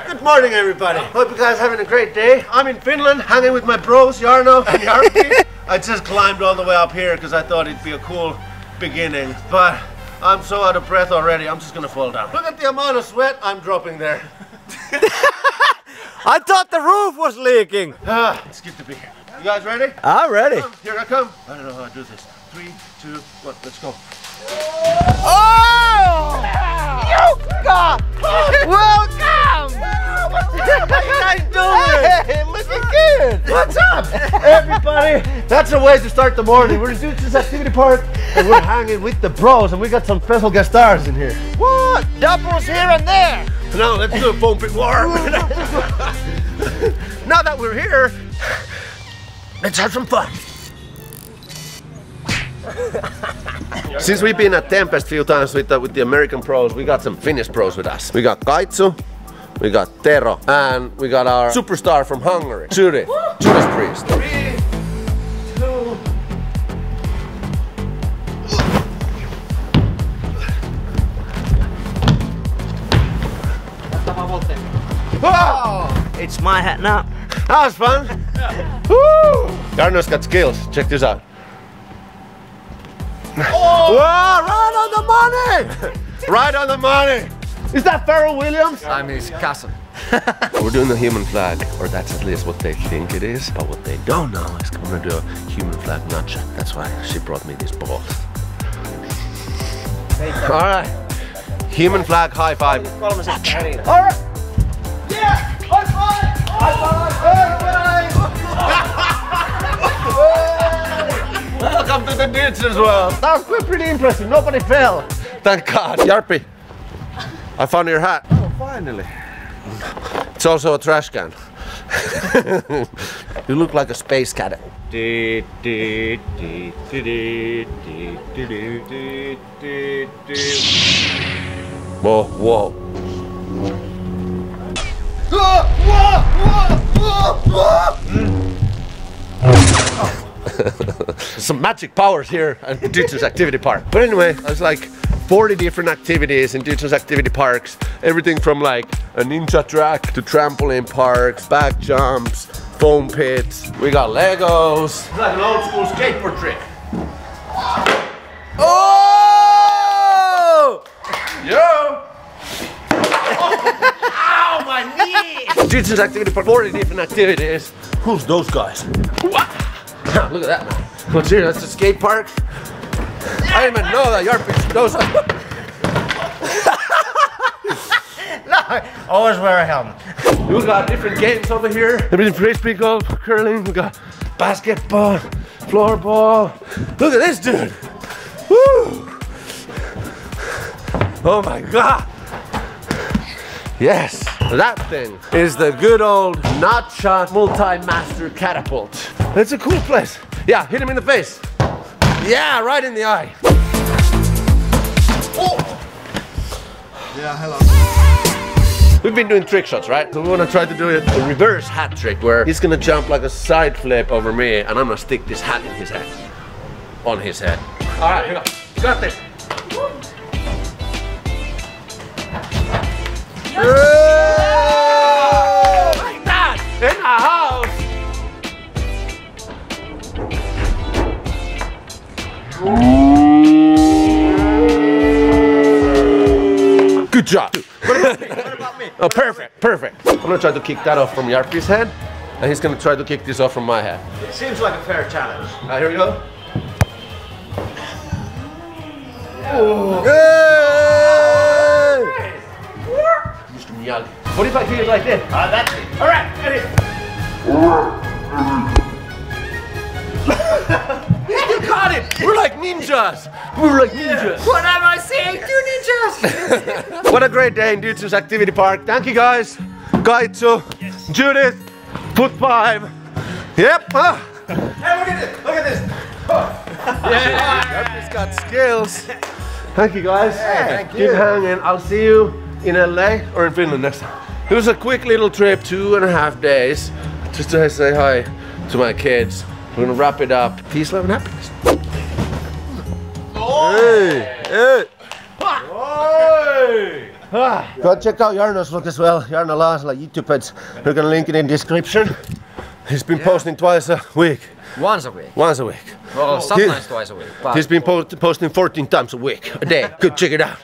Good morning, everybody. Hope you guys are having a great day. I'm in Finland, hanging with my bros, Jarno and Jarppi. I just climbed all the way up here because I thought it'd be a cool beginning, but I'm so out of breath already, I'm just gonna fall down. Look at the amount of sweat I'm dropping there. I thought the roof was leaking. Ah, it's good to be here. You guys ready? I'm ready. Here I come. I don't know how to do this. Three, two, one, let's go. Oh! Jukka! Welcome! What's up, everybody? That's a way to start the morning. We're in Dudesons Activity Park and we're hanging with the bros and we got some special guest stars in here. What? Doubles here and there. Now let's do a foam pit war. now that we're here, let's have some fun. Since we've been at Tempest a few times with the, with the American pros, we got some Finnish pros with us. We got Kaitsu, we got Tero, and we got our superstar from Hungary, Judith, Judas Priest. Three, two, oh, It's my hat now. that was fun. Woo! Jarno's got skills. Check this out. Oh! Whoa, right on the money! right on the money! Is that Pharrell Williams? I'm his cousin. We're doing the human flag, or that's at least what they think it is. But what they don't know is I'm gonna do a human flag nutshot. That's why she brought me these balls. Alright. Human flag high five. Alright. Yeah! High five! High five! Welcome to the ditch as well. That was pretty impressive. Nobody fell. Thank God. Jarppi, I found your hat. Oh, finally. It's also a trash can. you look like a space cat. Whoa, whoa. Some magic powers here at Dudesons Activity Park. But anyway, I was like 40 different activities in Dudesons Activity Parks. Everything from like a ninja track to trampoline parks, back jumps, foam pits. We got Legos. It's like an old school skateboard trick. Oh! Yo! Ow, my knee! Dudesons Activity Park, 40 different activities. Who's those guys? What? Look at that. What's here? That's a skate park. I didn't even know that you're Yarpich knows. Always wear a helmet. We got different games over here. Everything frisbee golf, curling. We got basketball, floorball. Look at this dude. Woo! Oh my god. Yes, that thing is the good old not shot multi-master catapult. It's a cool place. Yeah, hit him in the face. Yeah, right in the eye. Oh. Yeah, hello. We've been doing trick shots, right? So we want to try to do a, a reverse hat trick where he's gonna jump like a side flip over me and I'm gonna stick this hat in his head. On his head. All right, here we go. You got this. Good job. Oh, perfect, perfect. I'm gonna try to kick that off from Jarppi's head, and he's gonna try to kick this off from my head. It Seems like a fair challenge. All right, here we go. Mr. Miyagi. What if I do it like this? Ah, that's it. All right, ready. You got it! We're like ninjas! We're like ninjas! What am I saying? Two ninjas. What a great day in Dudesons Activity Park. Thank you guys. Kaitsu, Judith, Foot Five. Yep. ah. hey, look at this. Look at this. Jarppi's got skills. Thank you guys. thank Keep you. hanging. I'll see you in LA or in Finland next time. It was a quick little trip, two and a half days, just to say hi to my kids. We're gonna wrap it up. Peace, love, and happiness. Hey, hey. Hey. Go check out Jarno's vlog as well. Jarno Laasala YouTube page. We're gonna link it in description. He's been posting twice a week. Once a week. Once a week. Oh, well, sometimes twice a week. But He's been po- posting 14 times a week, a day. Go check it out.